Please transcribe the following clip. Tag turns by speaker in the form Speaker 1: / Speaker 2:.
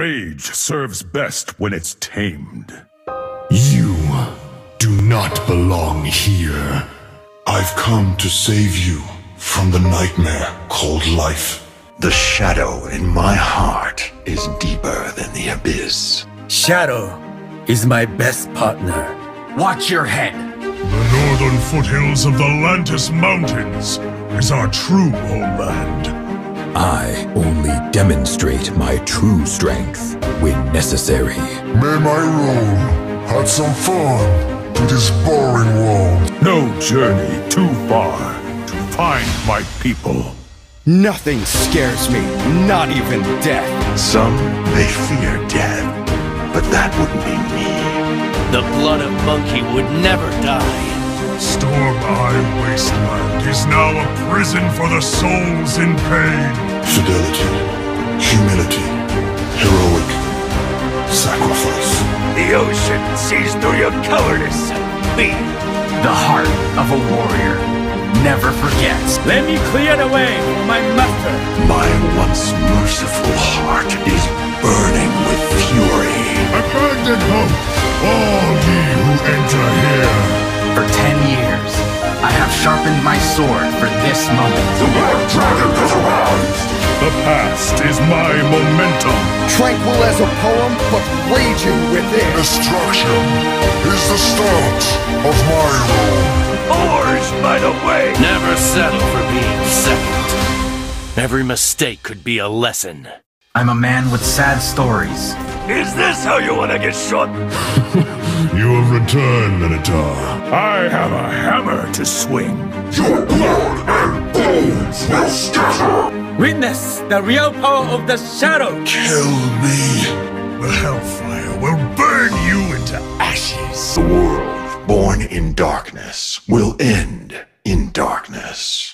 Speaker 1: Rage serves best when it's tamed.
Speaker 2: You do not belong here.
Speaker 3: I've come to save you from the nightmare called life.
Speaker 4: The shadow in my heart is deeper than the abyss.
Speaker 5: Shadow is my best partner.
Speaker 6: Watch your head.
Speaker 1: The northern foothills of the Lantis Mountains is our true homeland.
Speaker 7: I only demonstrate my true strength when necessary.
Speaker 2: May my rule had some fun to this boring world.
Speaker 1: No journey too far to find my people.
Speaker 5: Nothing scares me, not even death.
Speaker 4: Some may fear death, but that wouldn't be me.
Speaker 6: The blood of Monkey would never die.
Speaker 1: Storm Eye Wasteland is now a prison for the souls in pain.
Speaker 3: Fidelity, humility, heroic sacrifice.
Speaker 6: The ocean sees through your cowardice. Me, the heart of a warrior, never forgets.
Speaker 5: Let me clear the way for my master.
Speaker 4: My once merciful heart is burning with fury.
Speaker 2: Abandon hope, all ye who enter here.
Speaker 6: For ten years, I have sharpened my sword for this moment.
Speaker 2: The Black Dragon has arrived.
Speaker 1: The past is my momentum.
Speaker 5: Tranquil as a poem, but raging within.
Speaker 2: Destruction is the start of my rule.
Speaker 6: Oars by the way. Never settle for being second. Every mistake could be a lesson.
Speaker 8: I'm a man with sad stories.
Speaker 6: Is this how you want to get shot?
Speaker 2: You have returned, Minotaur.
Speaker 1: I have a hammer to swing.
Speaker 2: Your blood and bones will scatter.
Speaker 5: Witness the real power of the shadow.
Speaker 3: Kill me.
Speaker 1: The hellfire will burn you into ashes.
Speaker 4: The world born in darkness will end in darkness.